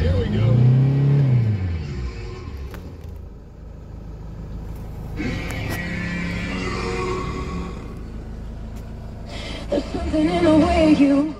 Here we go. There's something in the way you